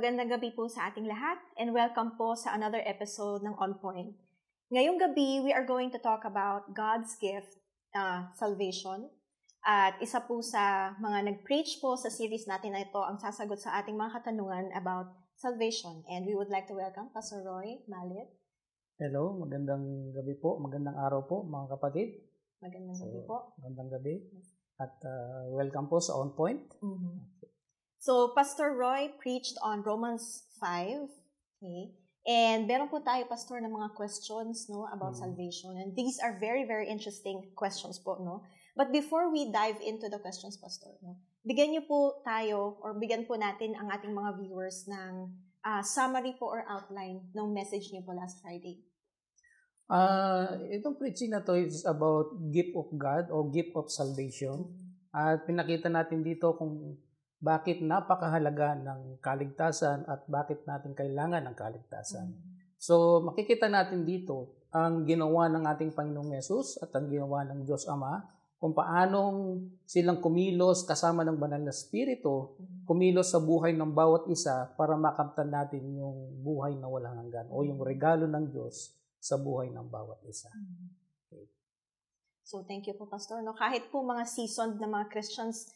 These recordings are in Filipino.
Magandang gabi po sa ating lahat and welcome po sa another episode ng On Point. Ngayong gabi, we are going to talk about God's gift, uh, salvation. At isa po sa mga nag-preach po sa series natin na ito ang sasagot sa ating mga katanungan about salvation. And we would like to welcome Pastor Roy Malit. Hello, magandang gabi po, magandang araw po mga kapatid. Magandang So, gabi po. Magandang gabi. At uh, welcome po sa On Point. So, Pastor Roy preached on Romans 5. Okay? And meron po tayo, Pastor, ng mga questions no, about Mm. salvation. And these are very, very interesting questions po. No? But before we dive into the questions, Pastor, no, bigyan niyo po tayo or bigyan po natin ang ating mga viewers ng ah, summary po or outline ng message niyo po last Friday. Ah, itong preaching na to is about gift of God o gift of salvation. At pinakita natin dito kung bakit napakahalaga ng kaligtasan at bakit natin kailangan ng kaligtasan. So, makikita natin dito ang ginawa ng ating Panginoong Yesus at ang ginawa ng Diyos Ama kung paanong silang kumilos kasama ng banal na spirito, kumilos sa buhay ng bawat isa para makamtan natin yung buhay na walang hanggan o yung regalo ng Diyos sa buhay ng bawat isa. So, thank you po, Pastor. No, kahit po mga seasoned na mga Christians,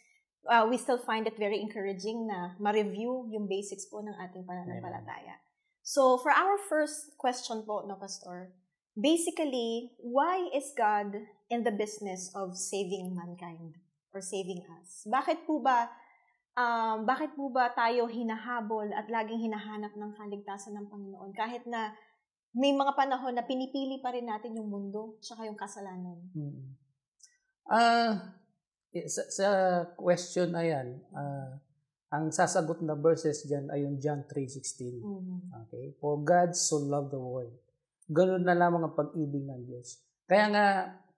uh, we still find it very encouraging na ma-review yung basics po ng ating pananampalataya. So, for our first question po, no, Pastor, basically, why is God in the business of saving mankind or saving us? Bakit po ba um, bakit po ba tayo hinahabol at laging hinahanap ng kaligtasan ng Panginoon kahit na may mga panahon na pinipili pa rin natin yung mundo tsaka yung kasalanan. Mm. Ah, eh, sa, sa question na yan, ah, ang sasagot na verses dyan ay yung John 3.16. Mhm. Okay? For God so loved the world. Ganun na lamang ang pag-ibig ng Diyos. Kaya nga,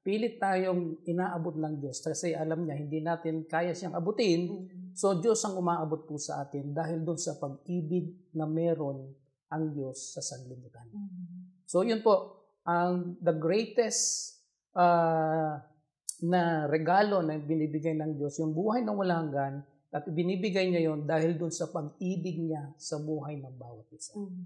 pilit tayong inaabot ng Diyos kasi alam niya, hindi natin kaya siyang abutin. Mhm. So, Diyos ang umaabot po sa atin dahil doon sa pag-ibig na meron ang Diyos sa sanlibutan. Mhm. So yun po, ang the greatest uh, na regalo na binibigay ng Diyos, yung buhay na walang hanggan, at binibigay niya yon dahil dun sa pag-ibig niya sa buhay ng bawat isa. Mhm.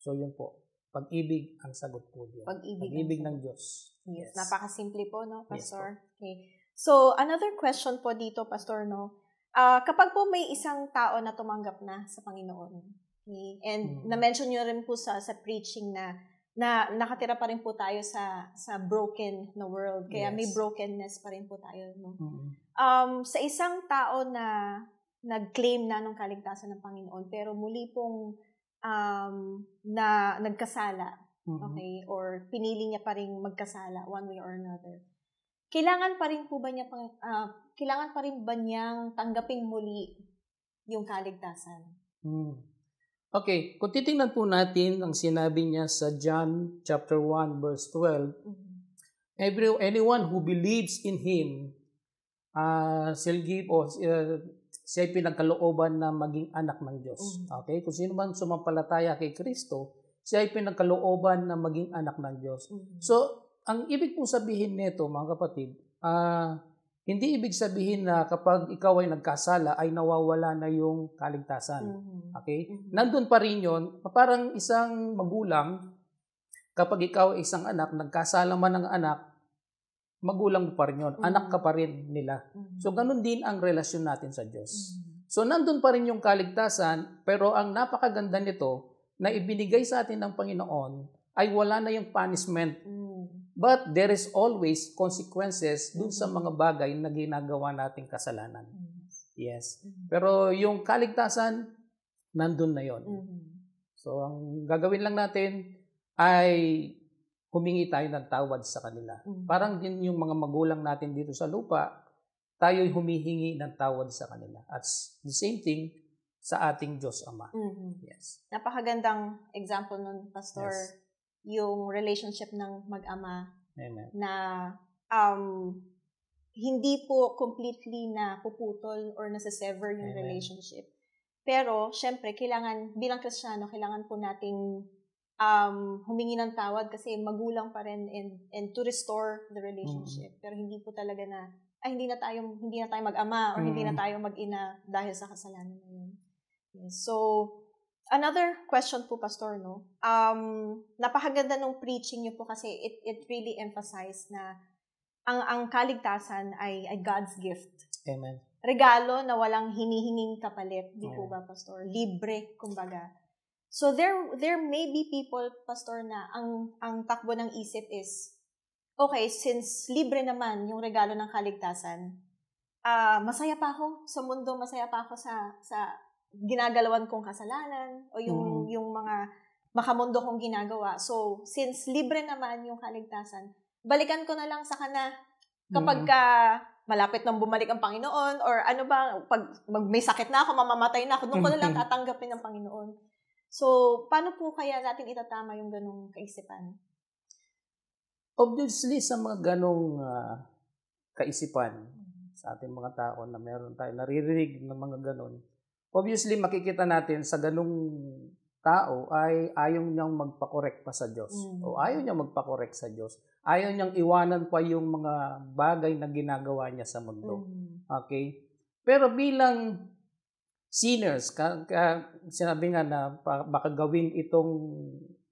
So yun po, pag-ibig ang sagot po diyan. Pag-ibig. Pag-ibig ng Diyos. Yes. Napakasimple po, no, Yes Pastor? Okay. So, another question po dito, Pastor, no? Ah, kapag po may isang tao na tumanggap na sa Panginoon, okay, and Mhm. na-mention nyo rin po sa, sa preaching na na nakatira pa rin po tayo sa sa broken na world. Kaya may Yes. brokenness pa rin po tayo, no? Mhm. Um, sa isang tao na nag-claim na ng kaligtasan ng Panginoon, pero muli pong um, na nagkasala, Mhm. okay, or pinili niya pa rin magkasala one way or another. Kailangan pa rin po ba niya pang, ah, kailangan pa rin ba niyang tanggapin muli yung kaligtasan? Hmm. Okay, kung titingnan po natin ang sinabi niya sa John chapter 1 verse 12, every anyone who believes in him uh, shall give o uh, siya ay pinagkalooban na maging anak ng Diyos. Mhm. Okay? Kung sino man sumampalataya kay Kristo, siya ay pinagkalooban na maging anak ng Diyos. So, ang ibig pong sabihin nito, mga kapatid, ah, hindi ibig sabihin na kapag ikaw ay nagkasala ay nawawala na yung kaligtasan. Mhm. Okay? Mhm. Nandun pa rin yun. Parang isang magulang, kapag ikaw ay isang anak, nagkasala man ng anak, magulang mo pa rin yun. Mhm. Anak ka pa rin nila. Mhm. So, ganun din ang relasyon natin sa Diyos. Mhm. So, nandun pa rin yung kaligtasan, pero ang napakaganda nito, na ibinigay sa atin ng Panginoon, ay wala na yung punishment. Mhm. But there is always consequences dun sa mga bagay na ginagawa nating kasalanan. Mhm. Yes. Mhm. Pero yung kaligtasan, nandun na yon. Mhm. So, ang gagawin lang natin ay humingi tayo ng tawad sa kanila. Parang din yung mga magulang natin dito sa lupa, tayo'y humihingi ng tawad sa kanila. At the same thing sa ating Diyos Ama. Mhm. Yes. Napakagandang example nun, Pastor, Yes. yung relationship ng mag-ama Amen. na um, hindi po completely na puputol or nasa-sever yung Amen. relationship. Pero, syempre, kailangan, bilang Kristiyano, kailangan po nating um, humingi ng tawad kasi magulang pa rin and, and to restore the relationship. Pero hindi po talaga na, ay, hindi na tayo, hindi na tayo mag-ama or hindi na Mm. tayo mag-ina dahil sa kasalanan na yun. Yes. So, Another question po, Pastor, no? Um, napakaganda nung preaching niyo po kasi it, it really emphasized na ang, ang kaligtasan ay, ay God's gift. Amen. Regalo na walang hinihinging kapalit. Di po ba, Pastor? Libre, kumbaga. So there there may be people, Pastor, na ang, ang takbo ng isip is, okay, since libre naman yung regalo ng kaligtasan, ah masaya pa ako sa mundo, masaya pa ako sa sa ginagalawan kong kasalanan o yung Mhm. yung mga makamundo kong ginagawa. So, since libre naman yung kaligtasan, balikan ko na lang sa kana kapag Mm. ka malapit nang bumalik ang Panginoon or ano ba, pag mag, may sakit na ako, mamamatay na ako, doon ko na lang Mhm. tatanggapin ng Panginoon. So, paano po kaya natin itatama yung ganong kaisipan? Obviously, sa mga ganong ah, kaisipan sa ating mga tao na meron tayo naririnig ng mga ganon, obviously makikita natin sa ganong tao ay ayaw niyang magpakorek pa sa Diyos. Mm. O ayaw niyang magpakorek sa Diyos. Ayaw niyang iwanan pa yung mga bagay na ginagawa niya sa mundo. Mm. Okay? Pero bilang sinners, ka, ka, sinabi nga na pa- baka gawin itong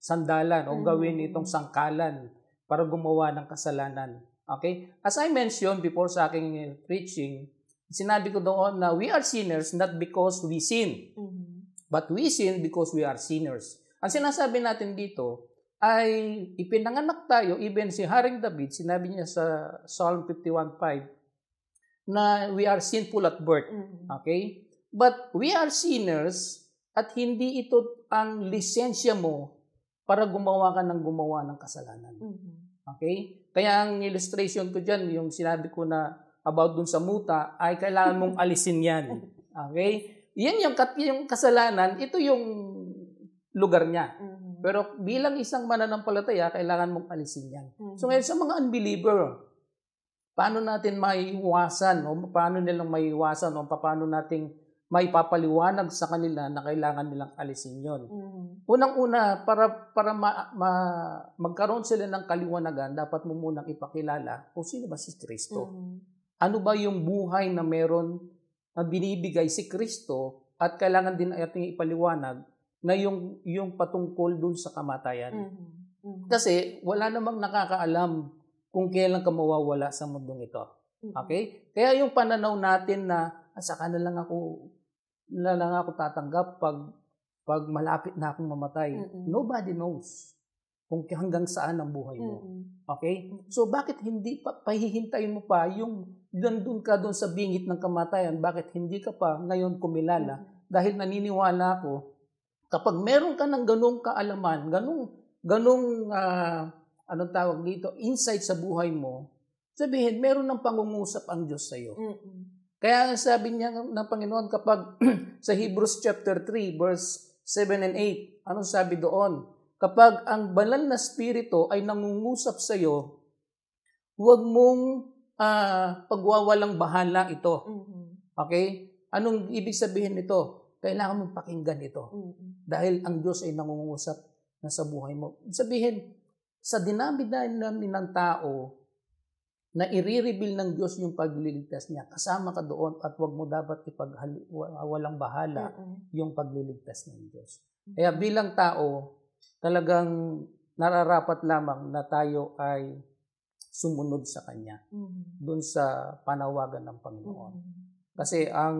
sandalan o Mm. gawin itong sangkalan para gumawa ng kasalanan. Okay? As I mentioned before sa aking preaching, sinabi ko doon na we are sinners not because we sin, Mhm. but we sin because we are sinners. Ang sinasabi natin dito ay ipinanganak tayo, even si Haring David, sinabi niya sa Psalm 51.5, na we are sinful at birth. Mhm. Okay? But we are sinners at hindi ito ang lisensya mo para gumawa ka ng gumawa ng kasalanan. Mhm. Okay? Kaya ang illustration ko dyan, yung sinabi ko na about dun sa muta, ay kailangan mong alisin yan. Okay? Yan yung, kat- yung kasalanan, ito yung lugar niya. Mhm. Pero bilang isang mananampalataya, kailangan mong alisin yan. So ngayon sa mga unbeliever, paano natin maiiwasan o paano nilang maiiwasan o paano nating maipapaliwanag sa kanila na kailangan nilang alisin yon. Mhm. Unang-una, para, para ma, ma- magkaroon sila ng kaliwanagan, dapat mo munang ipakilala kung sino ba si Kristo. Mhm. Ano ba yung buhay na meron na binibigay si Kristo at kailangan din ating ipaliwanag na yung, yung patungkol dun sa kamatayan. Mhm. Mhm. Kasi wala namang nakakaalam kung kailan ka mawawala sa mundong ito. Mhm. Okay? Kaya yung pananaw natin na "Ah, saka na lang ako na lang ako tatanggap pag pag malapit na akong mamatay. Mm-mm. Nobody knows kung hanggang saan ang buhay mo. Mhm. Okay? So bakit hindi pa pahihintayin mo pa yung nandun ka doon sa bingit ng kamatayan? Bakit hindi ka pa ngayon kumilala? Mhm. Dahil naniniwala ako kapag meron ka ng ganong kaalaman, ganong ganong ah, anong tawag dito, insight sa buhay mo, sabihin meron ng pangungusap ang Diyos sa iyo. Mhm. Kaya sabi niya ng Panginoon kapag sa Hebrews chapter 3 verse 7 and 8, anong sabi doon? Kapag ang banal na spirito ay nangungusap sa iyo, huwag mong ah, pagwawalang bahala ito. Mhm. Okay? Anong ibig sabihin nito? Kailangan mong pakinggan ito. Mhm. Dahil ang Diyos ay nangungusap na sa buhay mo. Sabihin, sa dinami-dami ng tao, na i-reveal ng Diyos yung pagliligtas niya. Kasama ka doon at wag mo dapat ipagwalang bahala Mhm. yung pagliligtas ng Diyos. Kaya bilang tao, talagang nararapat lamang na tayo ay sumunod sa Kanya Mhm. doon sa panawagan ng Panginoon. Mhm. Kasi ang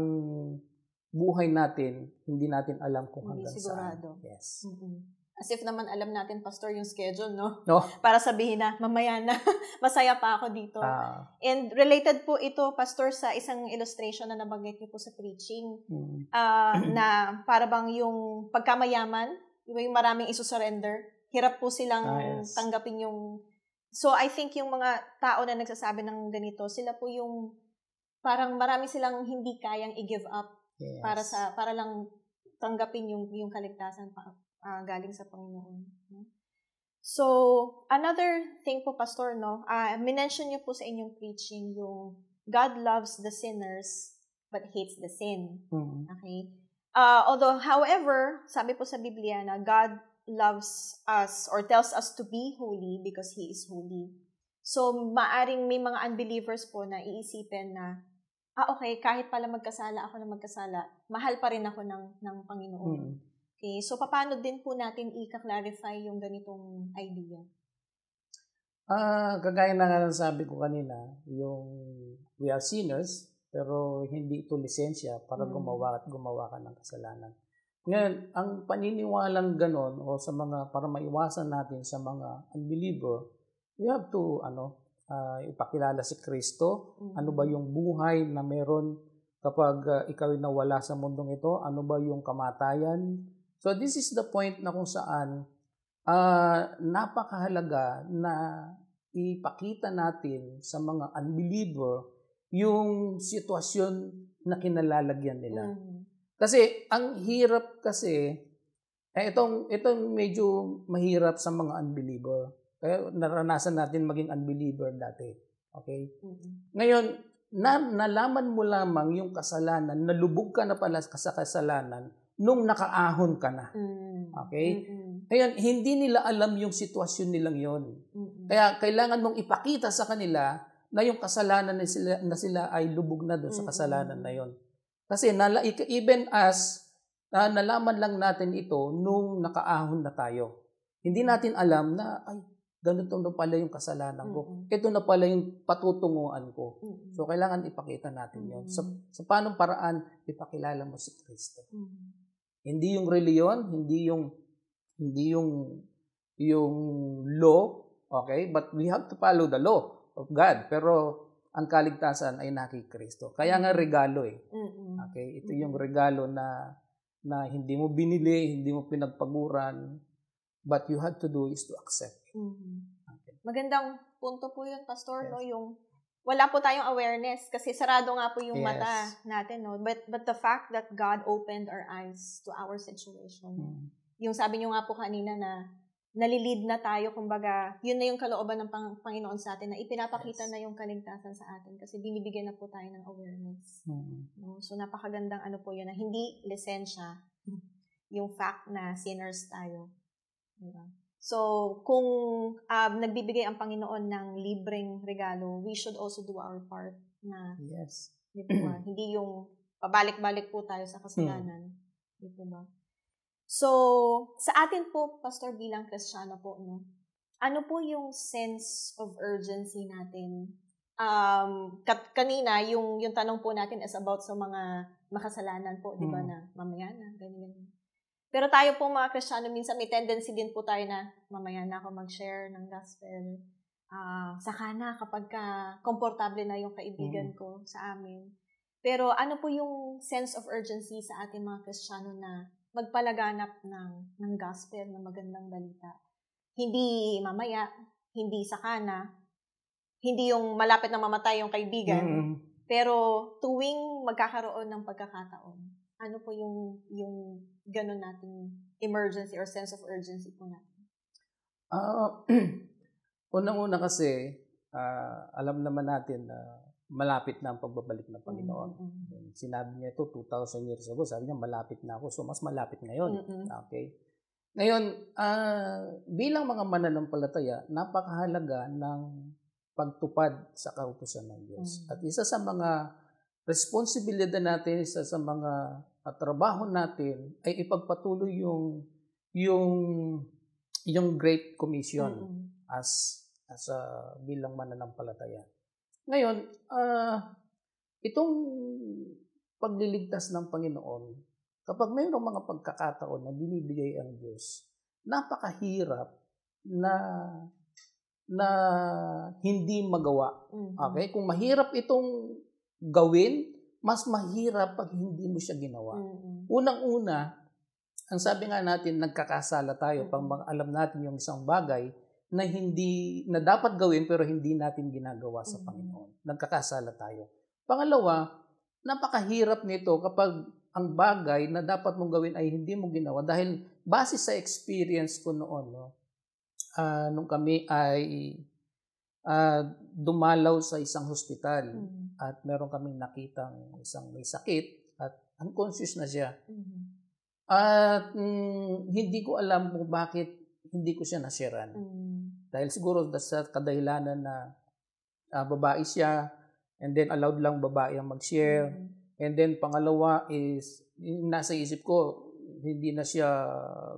buhay natin, hindi natin alam kung Hindi hanggang sigurado. saan. Yes. Mhm. As if naman alam natin, Pastor, yung schedule, no? No? Para sabihin na, mamaya na, masaya pa ako dito. Ah, And related po ito, Pastor, sa isang illustration na nabanggit niyo po sa preaching, mm, ah, na para bang yung pagkamayaman, yung maraming isusurrender, hirap po silang Ah, yes. tanggapin yung... So, I think yung mga tao na nagsasabi ng ganito, sila po yung parang marami silang hindi kayang i-give up yes. para sa para lang tanggapin yung yung kaligtasan pa, ah, galing sa Panginoon. no? So, another thing po, Pastor, no, uh, minention niyo po sa inyong preaching yung God loves the sinners but hates the sin. Mm, Okay? Uh, although, however, sabi po sa Biblia na God loves us or tells us to be holy because He is holy. So, maaring may mga unbelievers po na iisipin na, ah, okay, kahit pala magkasala ako na magkasala, mahal pa rin ako ng, ng Panginoon. mm, Okay, so paano din po natin i-clarify yung ganitong idea? Ah, kagaya na nga ng sabi ko kanina, yung we are sinners, pero hindi ito lisensya para Mm. gumawa at gumawa ka ng kasalanan. Ngayon, ang paniniwalang ganon o sa mga para maiwasan natin sa mga unbeliever, we have to ano, ah, ipakilala si Kristo. Mm. Ano ba yung buhay na meron kapag ah, ikaw ay nawala sa mundong ito? Ano ba yung kamatayan? So this is the point na kung saan ah, napakahalaga na ipakita natin sa mga unbeliever yung sitwasyon na kinalalagyan nila. Mm. Kasi ang hirap kasi eh itong itong medyo mahirap sa mga unbeliever. Kaya naranasan natin maging unbeliever dati. Okay? Mm. Ngayon, na, nalaman mo lamang yung kasalanan, nalubog ka na pala sa kasalanan nung nakaahon ka na. Mm. Okay? Mm-mm. Ngayon, hindi nila alam yung sitwasyon nilang yon. Mm-mm. Kaya kailangan mong ipakita sa kanila na yung kasalanan na sila, na sila ay lubog na doon sa kasalanan na yon. Kasi nala, even as na nalaman lang natin ito nung nakaahon na tayo. Hindi natin alam na ay ganito na pala yung kasalanan ko. Ito na pala yung patutunguhan ko. So kailangan ipakita natin yon. Sa, Mm. sa paanong paraan ipakilala mo si Kristo. Mm. Hindi yung reliyon, hindi yung hindi yung yung law, okay? But we have to follow the law of God. Pero ang kaligtasan ay naki Kristo. Kaya nga regalo eh. Mm-mm. Okay? Ito yung regalo na na hindi mo binili, hindi mo pinagpaguran, but you have to do is to accept. Mhm. Okay. Magandang punto po yun, Pastor, Yes. no? Yung wala po tayong awareness kasi sarado nga po yung Yes. mata natin, no? But, but the fact that God opened our eyes to our situation. Mm. Yung sabi nyo nga po kanina na nalilid na tayo, kumbaga, yun na yung kalooban ng Pang- Panginoon sa atin na ipinapakita Yes. na yung kaligtasan sa atin kasi binibigyan na po tayo ng awareness. Mm. No? So, napakagandang ano po yun na hindi lisensya yung fact na sinners tayo. Diba? So, kung um, nagbibigay ang Panginoon ng libreng regalo, we should also do our part na, Yes. di ba? hindi yung pabalik-balik po tayo sa kasalanan. Di po ba? So, sa atin po, Pastor, bilang Kristiyano po, no? Ano po yung sense of urgency natin? Um, kat- kanina, yung, yung tanong po natin is about sa mga makasalanan po, di ba, Mm. na mamaya na, ganyan, ganyan. Pero tayo po mga Kristiyano, minsan may tendency din po tayo na mamaya na ako mag-share ng gospel. Ah, saka na kapag ka komportable na yung kaibigan ko sa amin. Pero ano po yung sense of urgency sa ating mga Kristiyano na magpalaganap ng, ng gospel, ng magandang balita? Hindi mamaya, hindi sakana, hindi yung malapit na mamatay yung kaibigan, Mm. pero tuwing magkakaroon ng pagkakataon, ano po yung yung ganun nating emergency or sense of urgency po natin? Ah, unang-una kasi, ah, alam naman natin na malapit na ang pagbabalik ng Panginoon. Mm-mm. Sinabi niya ito 2,000 years ago. Sabi niya, malapit na ako. So, mas malapit ngayon. Mm-mm. Okay? Ngayon, ah, bilang mga mananampalataya, napakahalaga ng pagtupad sa kautusan ng Diyos. Mm. At isa sa mga responsibilidad natin, isa sa mga ah, trabaho natin, ay ipagpatuloy yung yung yung Great Commission Mm-mm. as as a bilang mananampalataya. Ngayon, ah itong pagliligtas ng Panginoon, kapag mayroong mga pagkakataon na binibigay ang Diyos, napakahirap na na hindi magawa. Mhm. Okay? Kung mahirap itong gawin, mas mahirap pag hindi mo siya ginawa. Mm-mm. Unang-una, ang sabi nga natin, nagkakasala tayo pag Mm. mga alam natin yung isang bagay na hindi na dapat gawin pero hindi natin ginagawa sa Mm. Panginoon. Nagkakasala tayo. Pangalawa, napakahirap nito kapag ang bagay na dapat mong gawin ay hindi mo ginawa dahil base sa experience ko noon, no, ah, nung kami ay ah, dumalaw sa isang hospital Mhm. at meron kaming nakitang isang may sakit at unconscious na siya. Mhm. At mm, hindi ko alam kung bakit hindi ko siya nasyaran. Mhm. Dahil siguro sa kadahilanan na ah, babae siya and then allowed lang babae ang mag-share. Mhm. And then pangalawa is yung nasa isip ko, hindi na siya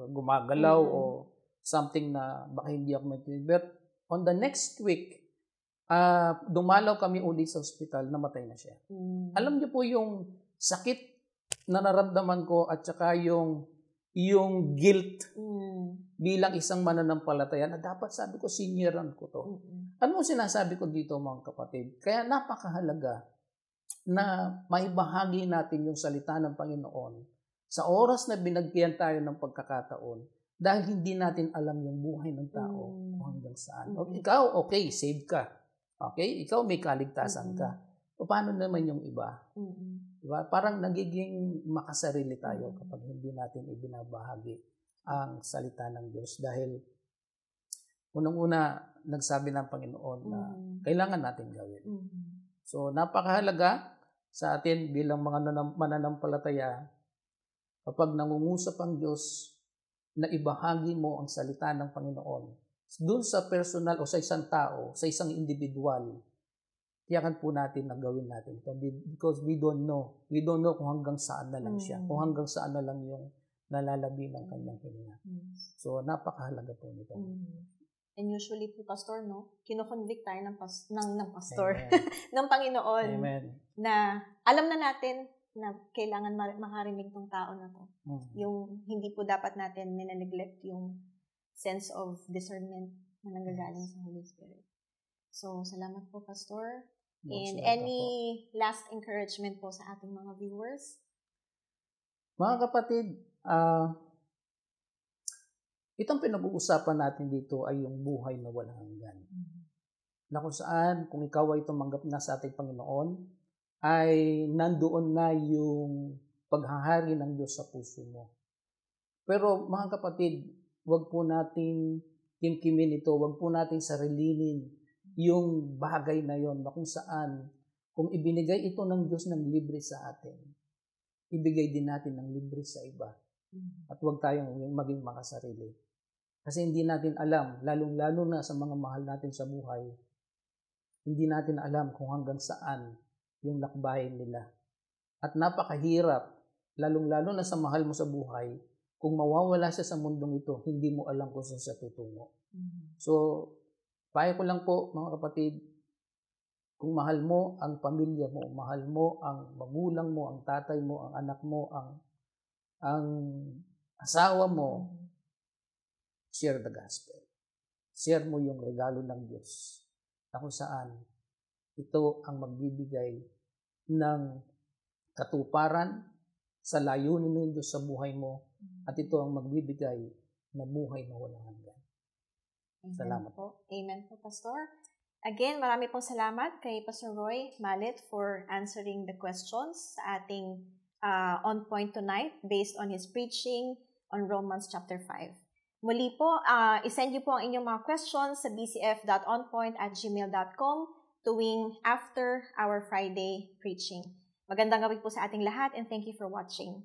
gumagalaw Mm. o something na baka hindi ako maintindihan. But on the next week, ah dumalaw kami ulit sa ospital, namatay na siya. Mm. Alam niyo po yung sakit na naramdaman ko at saka yung yung guilt Mm. bilang isang mananampalataya na dapat sabi ko senioran ko to. Mm-mm. Ano mo sinasabi ko dito mga kapatid? Kaya napakahalaga na maibahagi natin yung salita ng Panginoon sa oras na binagyan tayo ng pagkakataon dahil hindi natin alam yung buhay ng tao Mm. kung hanggang saan. Mm. Okay, ikaw, okay, saved ka. Okay? Ikaw may kaligtasan Mm. ka. O paano naman yung iba? Mm-mm. Diba? Parang nagiging makasarili tayo kapag hindi natin ibinabahagi ang salita ng Diyos dahil unang-una nagsabi ng Panginoon na Mm. kailangan natin gawin. Mm. So napakahalaga sa atin bilang mga nanam- mananampalataya kapag nangungusap ang Diyos na ibahagi mo ang salita ng Panginoon dun sa personal o sa isang tao, sa isang individual, tiyakan po natin na gawin natin ito because we don't know. We don't know kung hanggang saan na lang siya, Mm. kung hanggang saan na lang yung nalalabi ng kanyang hininga. Mm. So napakahalaga po nito. Mm. And usually po, pastor, no? Kinoconvict tayo ng, pas- ng, ng pastor, ng Panginoon, Amen. na alam na natin na kailangan ma- makarinig tong tao na to. Mm. Yung hindi po dapat natin nina-neglect yung sense of discernment na nanggagaling sa Holy Spirit. So, salamat po, Pastor. And any po. last encouragement po sa ating mga viewers? Mga kapatid, ah itong pinag-uusapan natin dito ay yung buhay na walang hanggan. Na kung saan, kung ikaw ay tumanggap na sa ating Panginoon, ay nandoon na yung paghahari ng Diyos sa puso mo. Pero mga kapatid, wag po nating kimkimin ito, wag po nating sarilinin yung bagay na yon na kung saan, kung ibinigay ito ng Diyos ng libre sa atin, ibigay din natin ng libre sa iba. At huwag tayong maging makasarili. Kasi hindi natin alam, lalong-lalo na sa mga mahal natin sa buhay, hindi natin alam kung hanggang saan yung lakbayin nila. At napakahirap, lalong-lalo na sa mahal mo sa buhay, kung mawawala siya sa mundong ito, hindi mo alam kung saan siya tutungo. So, payo ko lang po, mga kapatid, kung mahal mo ang pamilya mo, mahal mo ang magulang mo, ang tatay mo, ang anak mo, ang ang asawa mo, share the gospel. Share mo yung regalo ng Diyos na kung saan ito ang magbibigay ng katuparan sa layunin ng Diyos sa buhay mo at ito ang magbibigay na buhay na walang hanggan. Amen Salamat. po. Amen po, Pastor. Again, marami pong salamat kay Pastor Roy Malit for answering the questions sa ating uh, on point tonight based on his preaching on Romans chapter 5. Muli po, uh, isend niyo po ang inyong mga questions sa bcf.onpoint at gmail.com tuwing after our Friday preaching. Magandang gabi po sa ating lahat and thank you for watching.